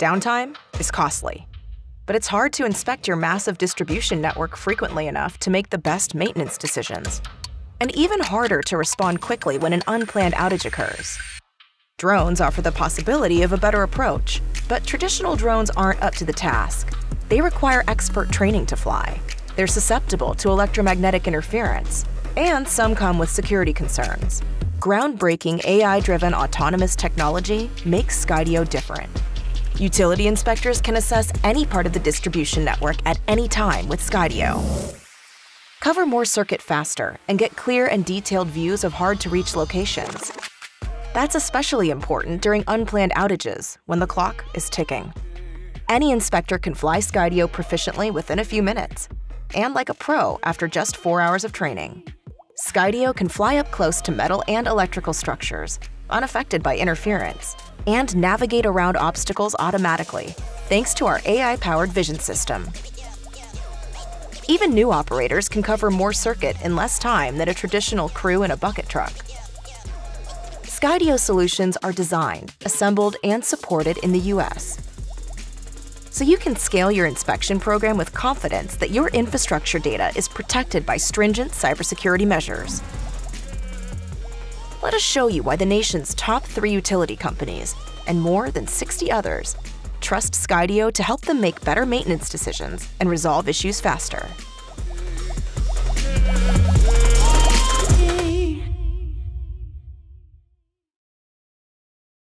Downtime is costly. But it's hard to inspect your massive distribution network frequently enough to make the best maintenance decisions. And even harder to respond quickly when an unplanned outage occurs. Drones offer the possibility of a better approach, but traditional drones aren't up to the task. They require expert training to fly. They're susceptible to electromagnetic interference, and some come with security concerns. Groundbreaking AI-driven autonomous technology makes Skydio different. Utility inspectors can assess any part of the distribution network at any time with Skydio. Cover more circuit faster and get clear and detailed views of hard-to-reach locations. That's especially important during unplanned outages when the clock is ticking. Any inspector can fly Skydio proficiently within a few minutes, and like a pro after just four hours of training. Skydio can fly up close to metal and electrical structures, unaffected by interference, and navigate around obstacles automatically, thanks to our AI-powered vision system. Even new operators can cover more circuit in less time than a traditional crew in a bucket truck. Skydio solutions are designed, assembled, and supported in the US. So you can scale your inspection program with confidence that your infrastructure data is protected by stringent cybersecurity measures. Let us show you why the nation's top three utility companies, and more than 60 others, trust Skydio to help them make better maintenance decisions and resolve issues faster.